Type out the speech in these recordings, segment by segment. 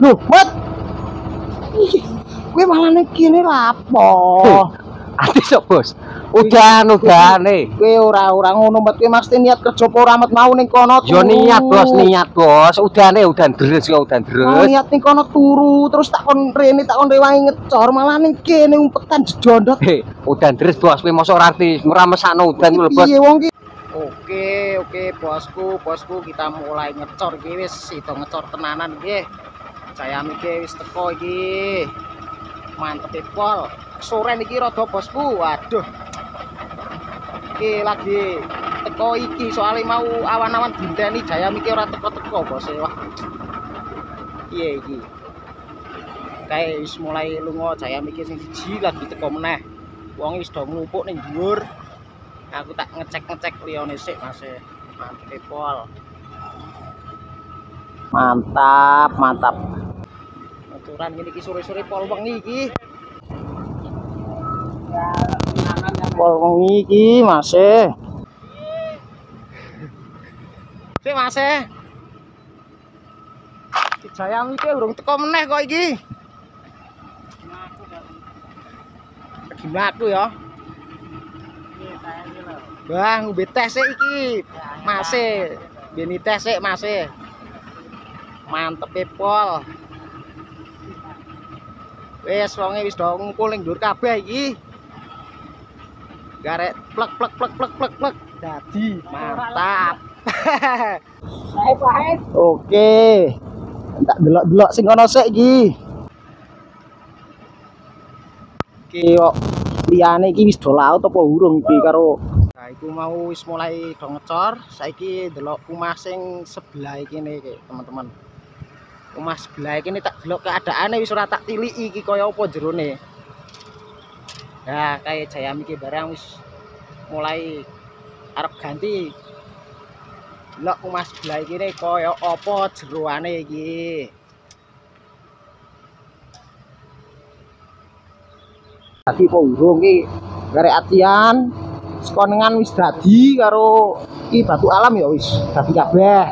Loh. Ih, Kowe malah ning kene lapo? Ati sok, Bos. Udan, udan nih. Kowe ora ora ngono, Mat. Kowe mesti niat kerja apa ora Mat mau ning kono Yo turu. niat, Bos, niat, Bos. Udane udan deres kok udan deres. niat ning kono turu, terus tak kon rene tak kon rewangi ngecor, malah ning kene umpetan jejondot. Heh, udan deres, Bos. Kowe mosok ora arti ora mesakno udan ku lho, Bos. Piye wong ki? Oke, oke bosku, bosku kita mulai ngecor iki wis itu ngecor tenanan iki. Saya iki wis teko iki. Mantep e, pol. Sore iki rada bosku. Waduh. Iki lagi teko iki soalnya mau awan-awan dinteni Jaya iki ora teko-teko bos Wah. Piye iki? Kayak wis mulai lunga Jaya iki sing siji lagi teko meneh. Wong wis do nglumpuk ning dhuwur. aku tak ngecek-ngecek liyane sik Mas. Mantep pol. Mantap, mantap. Aturan ngene iki sore-sore pol wengi iki. Pol wengi iki, Mas. Sik, Mas. Kijayam iki urung teko meneh kok iki. Gimana aku ya? Wah, ngombe teh sik iki. Mase. Beni teh sik, Mase. Mantep e pol. Wis wonge wis do ngumpul ning dhuwur kabeh iki. Garek plek plek plek plek plek plek. Dadi mantap. Oke. Tak delok-delok sing ana sik iki. Iki kok liyane iki wis do laut apa urung iki karo Nah, iku mau wis mulai do ngecor. Saiki delok omah sing sebelah iki nih, teman-teman. Omah sebelah iki tak delok keadaane wis ora tak tiliki iki kaya apa jerone. Nah, kayak Jayam iki barang wis mulai arep ganti. Delok omah sebelah iki kaya apa jeroane iki. Apa urung iki? Garek atian sekonengan wis dadi karo iki batu alam ya wis dadi kabeh.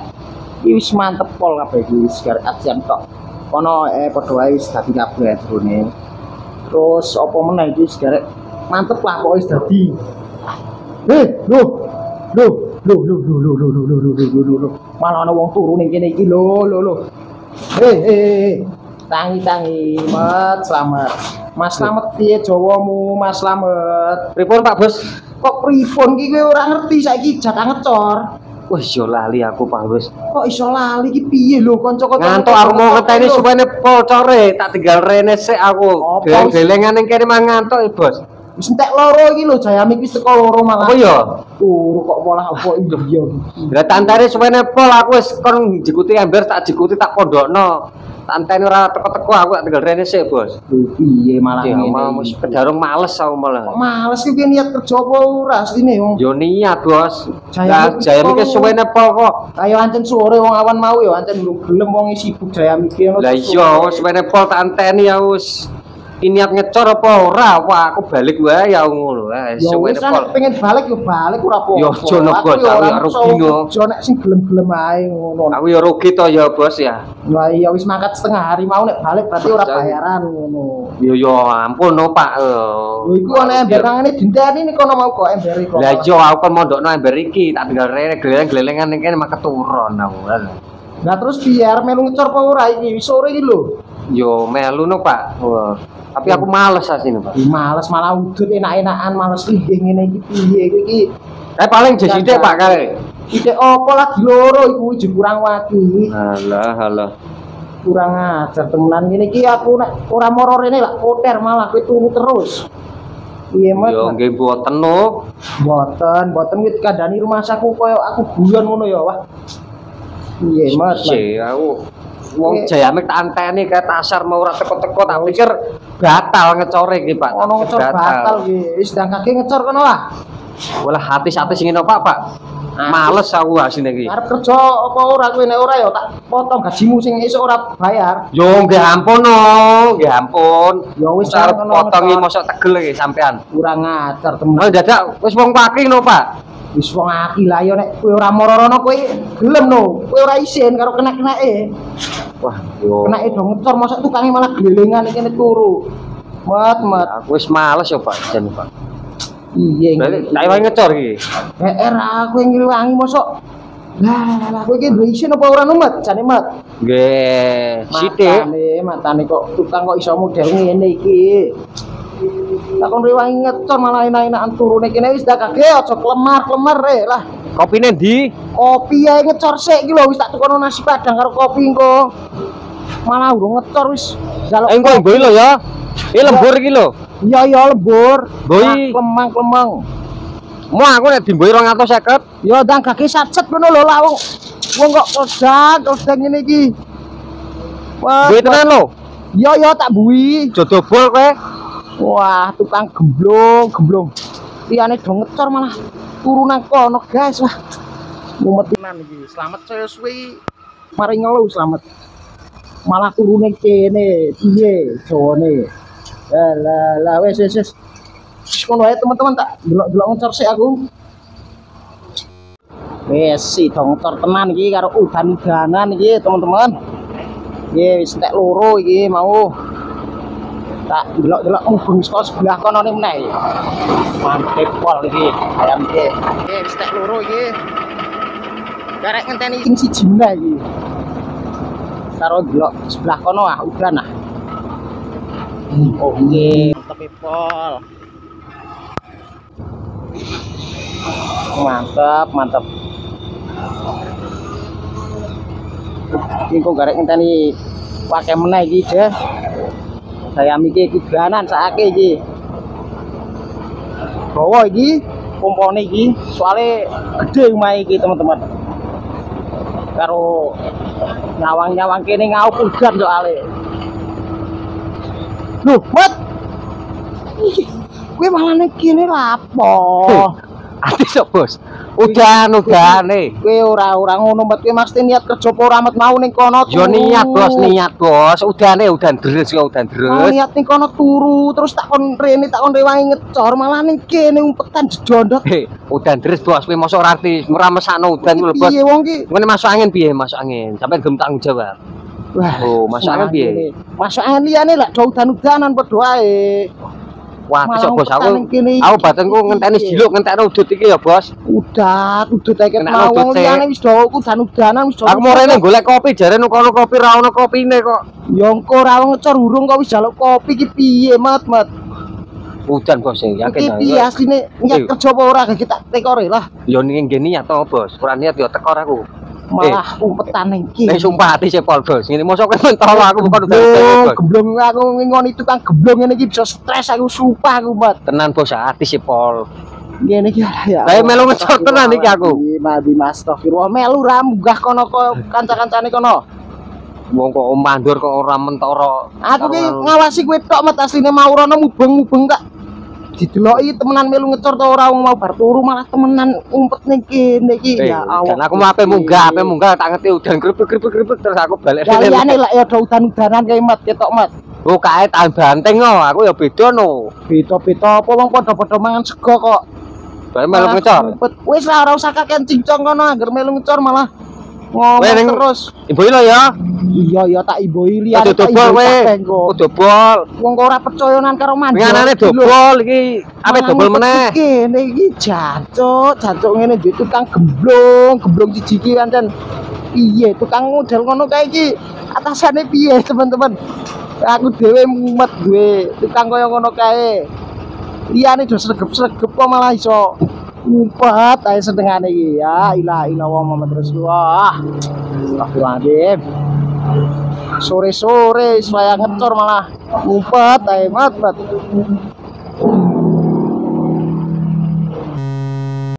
Iki wis mantep pol kabeh iki wis atian tok. Kono eh padha wae wis dadi kabeh drone. Terus apa meneh iki wis garek mantep lah kok wis dadi. Eh, lho. Lho, lho, lho, lho, lho, lho, lho, lho, lho, lho, lho. Malah ana wong turu ning kene iki lho, lho, lho. Eh, eh, eh. Tangi, tangi, Mat, selamat. Mas Slamet piye Jawamu, Mas Slamet? Pripun, Pak Bos? kok pripun ki kowe ora ngerti saiki jatah ngecor Wah, yo lali aku, Pak Bos. kok iso lali ki piye lho kanca-kanca Ngantuk aku mau ngeteni supaya pocore, tak tinggal rene sik aku. Geleng-gelengan ning kene mah ngantuk, eh, Bos. Wis entek loro iki lho Jayami wis teko loro malah Apa ya? turu kok malah apa iya Lah tantare supaya pol aku wis kon jikuti ember tak jikuti tak pondokno. Tantene ora teko-teko aku tak tinggal rene sik, Bos. Piye malah Ya ngene mau iki? wis pedarung males aku kok malah. males ki kowe niat kerja apa ora asline wong Yo niat, Bos. Lah jaya iki suwene pol kok. kaya ancen sore wong awan mau ya ancen urung gelem wong sibuk Jayami ki ngono Lah iya, suwene pol tak anteni ya wis. Niat ngecor apa ora? Wah, aku balik wae ya ngono. Eh, Ya suwene pol. nek pengen balik yo balik ora apa-apa. Ya, aja nek, Aku yo ya rugi, no. kerja nek sing gelem-gelem ae ngono. Aku ya rugi to ya, Bos ya. Lah iya wis mangkat setengah hari mau nek balik berarti ora bayaran ngono. Yo yo ampun no, Pak. Lho iku ana ember nangane dinteni nih kono mau kok ember iku. Lah iya aku kan mondokno ember iki, tak tinggal rene geleng-gelengan ning kene mah keturun aku. Lah terus biar melu ngecor apa ora iki sore iki lho. Yo melu no, Pak. Wah. Tapi aku males asine, Pak. Ih, males malah udut enak-enakan males linggih ngene iki piye iki. Eh paling jesite Pak kare. Ide opo lagi loro iku iki kurang wagi. Alah, alah. Kurang ajar temenan ngene iki aku nek ora moro rene lak koter malah kowe turu terus. Iya, Mat. Yo nggih mboten no. Boten, boten wit kandhani rumah saku koyo aku guyon ngono ya, Wah. Iya, Mas. Mas. Piye aku wong. Jayamek tak anteni kae tasar mau ora teko-teko tak pikir batal ngecore iki, Pak. Ono ngecor batal iki. Wis ndang kaki ngecor kono lah. Walah hati-hati sing Pak, Pak. Males aku asine iki. Arep kerja apa ora kowe nek ora ya tak potong gajimu sing esuk ora bayar. Yo nggih ampun no, nggih ampun. Ya wis, arep potongi mosok tegel iki sampean. Kurang ajar Oh temen. dadak wis wong packing no, Pak. Wis wong lah ya nek kowe ora moro-rono kowe gelem no kowe ora isin karo kena-kenake Wah, yo. kenake do ngecor mosok tukange malah gelengan iki nek turu mat mat Aku wis males ya, Pak. Jan, Pak. iya Berarti tak wae ngecor iki. PR aku yang ngriwangi mosok lah lah kowe iki duwe isin apa ora no mat jane mat Nggih, sithik. matane matane kok tukang kok iso model ngene iki takon riwangi ngecor malah enak-enakan turune kene wis dah kage aja klemar-klemar eh lah Kopine ndi? kopi ae ngecor sik iki lho wis tak tukono nasi padang karo kopi engko malah urung ngecor wis jaluk engko mboi lho ya. Iki lembur iki lho. iya iya lembur Mboi. klemang klemang Mau aku nek dimboi 250. ya ndang gage sacet ngono lho lah wong wong kok kodak kodak ngene iki wah Duit tenan lho. iya iya tak bui Jodo bol kowe. Wah tukang gemblong gemblong. Liyane do ngecor malah. Turunan kono guys wah. Mumet iki. Selamat saya mari ngeluh selamat. Malah turune kene piye jawane lah lah lah wes wes wes ngono ae teman-teman tak delok-delok ngecor sik aku. Wes si dong ngecor tenan iki karo udan-udanan iki teman-teman. Ye wis tek loro mau tak delok-delok mubeng saka sebelah kono ne meneh. Mantep pol iki ayam iki. Ye wis tek loro iki. Karek ngenteni sing siji meneh iki. Karo delok sebelah kono ah udan ah. Hmm, Oke, mantep pol. Mantap, mantap. Iki kok garek ngenteni pakai meneh iki deh. Saya mikir kudanan sakake iki. Bawa iki kompone iki soalnya gede omahe iki teman-teman. Karo nyawang-nyawang kene ngau udan soalnya. Loh, Mat. Iki kowe malah ning kene lapo? Ati sok, Bos. Udan udane. Kowe ora ora ngono kowe mesti niat kerja apa ora Mat mau ning kono turu. niat, Bos, niat, Bos. Udane udan deres kok udan deres. niat ning kono turu terus tak kon rene tak kon rewangi ngecor malah ning kene umpetan jejondok. Hei, udan deres, Bos. Kowe mosok ora arti ora mesakno udan ku lho, Bos. Piye wong ki? Ngene masuk angin piye masuk angin? Sampai gelem tanggung jawab. Wah, Oh, masuk angin piye? Masuk angin liyane lek do udan-udanan padha ae. Wah, besok Bos aku iki. aku batengku ngenteni siluk ngenteni udut iki ya, Bos. Udat, udut ae ket Kena mau wong liyane wis do udan-udanan wis do. Aku mau rene golek kopi jare nu kono kopi ra ono kopine kok. Ya engko wong ngecor urung kok wis jaluk kopi ki piye, Mat, Mat. Udan, Bos, ya, yakin. Iki piye asline niat kerja apa ora gak tak tekore lah. Yo ning ngene niat to, Bos. Ora niat yo tekor aku. Malah umpetan ning kene. Nek sumpah hati sepol, Bos. Ngene mosok kowe mentol aku bukan udah Gemblong, aku ngingoni tukang gemblong ngene iki bisa stres aku sumpah aku, Mat. Tenan Bos, hati sepol. Ngene iki ya. Lah, melu ngecor tenan iki aku. Nabi Astagfirullah melu ra munggah kono kanca-kancane kono. Wong kok mandur kok ora mentoro. Aku ki ngawasi kowe tok Mat asline mau rono mubeng-mubeng tak dideloki temenan melu ngecor to ora mau bar turu malah temenan umpet ning kene iki Eh, ya Allah. dan aku mau ape munggah, ape munggah tak ngerti udan grepek-grepek terus aku balik. Kaliane lek ya udan-udanan kae Mat ketok Mat. Oh, kae tahan banteng no, aku ya beda no. Beda-beda apa wong padha-padha mangan sego kok. Bae melu ngecor. Wis ora usah kakek cincong kono anggar melu ngecor malah ngomong Weh, ning- terus. Ibu lo ya. Iya ya tak imboi liyane Kudu tak dobol kowe. kabeh engko. Kudu dobol. Wong kok ora percayanan karo mandor. Winganane iki lho. dobol iki ape Malah dobol meneh. Kene iki jancuk, jancuk ngene duwe tukang gemblong, gemblong siji iki pancen. Piye tukang model ngono kae iki atasane piye teman-teman? Aku dhewe mumet duwe tukang kaya ngono kae. Liyane do sregep-sregep kok malah iso ngumpet ae sedengane iki. Ya ilah ilallah Muhammad Rasulullah. Astagfirullahaladzim. Sore-sore saya ngecor malah ae mat mat.